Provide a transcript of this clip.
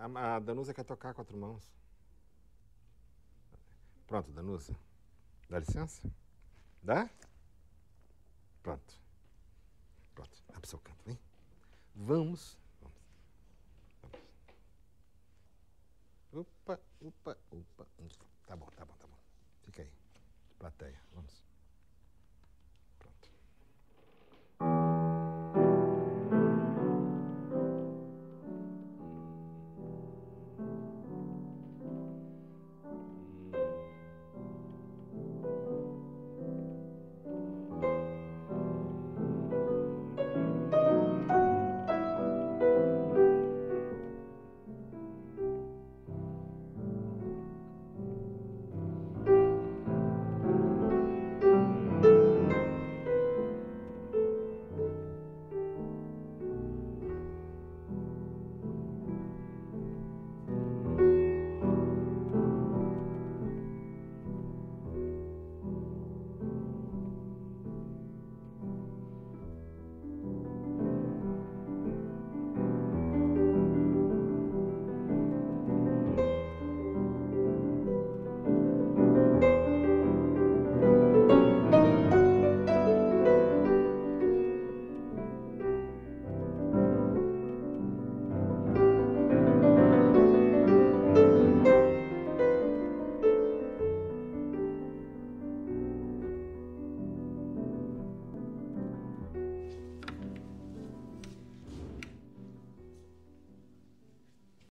A, a Danusa quer tocar quatro mãos. Pronto, Danusa. Dá licença? Dá? Pronto. Pronto. abre seu canto, vem. Vamos. Vamos. Vamos. Opa, opa, opa.